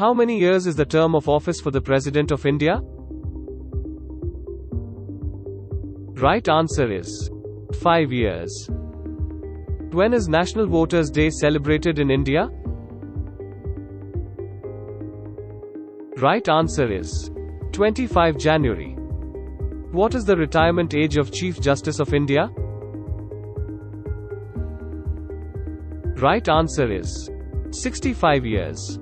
How many years is the term of office for the President of India? Right answer is 5 years. When is National Voters Day celebrated in India? Right answer is 25 January. What is the retirement age of Chief Justice of India? Right answer is 65 years.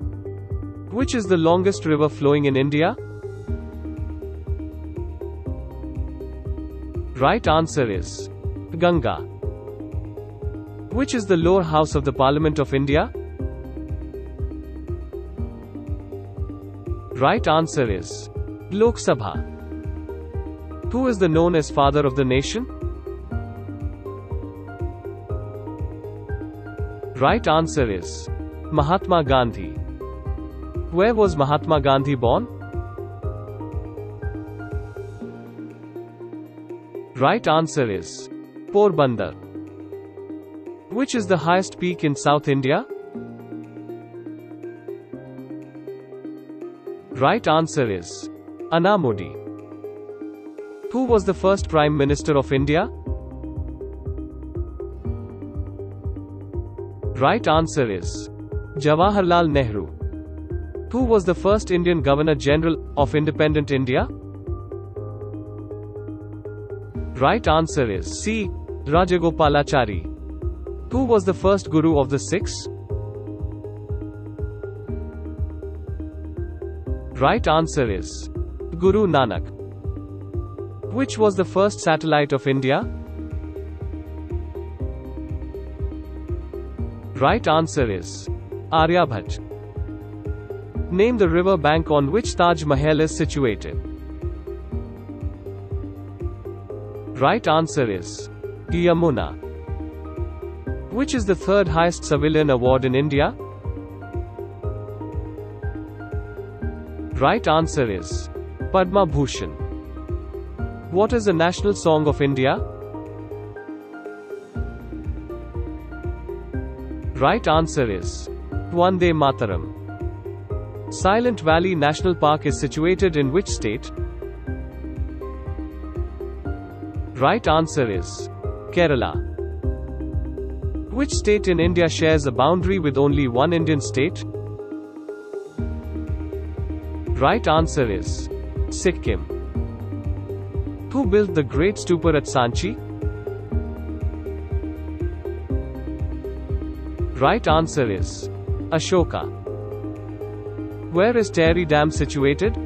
Which is the longest river flowing in India? Right answer is Ganga. Which is the lower house of the Parliament of India? Right answer is Lok Sabha. Who is the known as father of the nation? Right answer is Mahatma Gandhi. Where was Mahatma Gandhi born? Right answer is Porbandar. Which is the highest peak in South India? Right answer is Anamudi. Who was the first Prime Minister of India? Right answer is Jawaharlal Nehru. Who was the first Indian Governor General of independent India? Right answer is C. Rajagopalachari. Who was the first Guru of the Sikhs? Right answer is Guru Nanak. Which was the first satellite of India? Right answer is Aryabhat. Name the river bank on which Taj Mahal is situated. Right answer is Yamuna. Which is the third highest civilian award in India? Right answer is Padma Bhushan. What is the national song of India? Right answer is Vande Mataram. Silent Valley National Park is situated in which state? Right answer is Kerala. Which state in India shares a boundary with only one Indian state? Right answer is Sikkim. Who built the Great Stupa at Sanchi? Right answer is Ashoka. Where is Tehri Dam situated?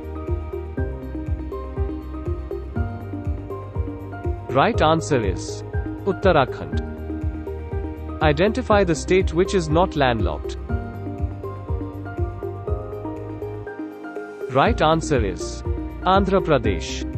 Right answer is Uttarakhand. Identify the state which is not landlocked. Right answer is Andhra Pradesh.